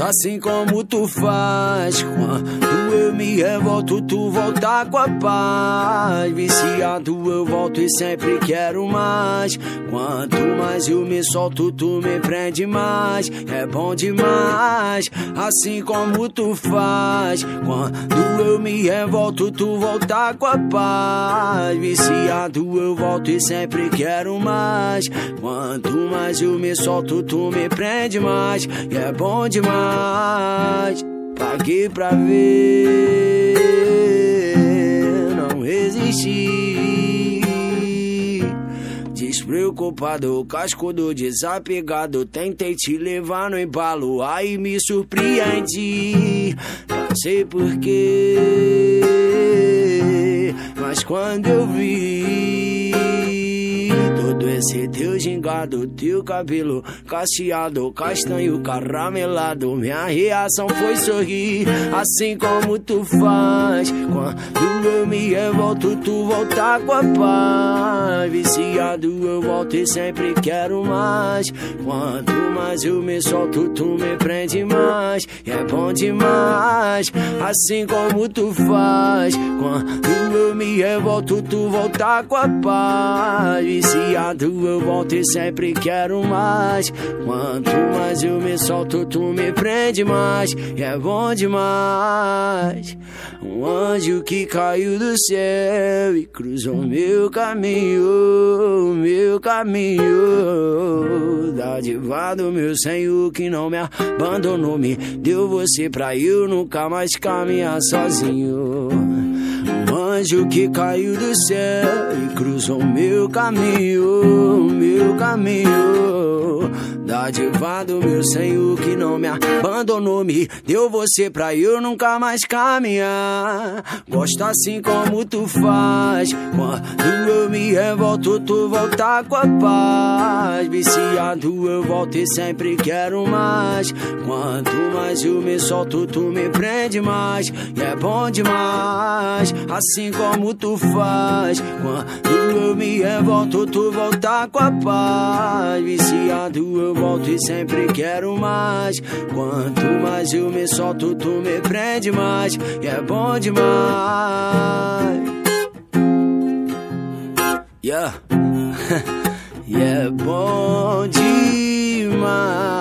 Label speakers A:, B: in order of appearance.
A: Assim como tu faz. Quando eu me revolto, tu volta com a paz. Viciado eu volto e sempre quero mais. Quanto mais eu me solto, tu me prende mais. É bom demais, assim como tu faz. Quando eu me revolto, tu volta com a paz. Viciado eu volto e sempre quero mais. Quanto mais eu me solto, tu me prende mais. É bom demais. Paguei pra ver, não resisti. Despreocupado, cascudo, desapegado. Tentei te levar no embalo, aí me surpreendi. Não sei porquê, mas quando eu vi esse teu gingado, teu cabelo cacheado, castanho caramelado. Minha reação foi sorrir, assim como tu faz. Quando eu me revolto, tu volta com a paz. Viciado eu volto e sempre quero mais. Quanto mais eu me solto, tu me prende mais. E é bom demais, assim como tu faz. Quando eu me revolto, tu volta com a paz. Viciado eu volto e sempre quero mais. Quanto mais eu me solto, tu me prende mais. E é bom demais. Um anjo que caiu do céu e cruzou meu caminho, meu caminho. Dadivado meu Senhor que não me abandonou, me deu você pra eu nunca mais caminhar sozinho. Anjo que caiu do céu e cruzou meu caminho, meu caminho. Dadivado meu Senhor que não me abandonou, me deu você pra eu nunca mais caminhar. Gosto assim como tu faz. Quando eu me revolto, tu volta com a paz. Viciado eu volto e sempre quero mais. Quanto mais eu me solto, tu me prende mais. E é bom demais, assim como tu faz. Quando eu me revolto, tu volta com a paz. Viciado eu volto e sempre quero mais. Quanto mais eu me solto, tu me prende mais. E é bom demais. Yeah. e é bom demais.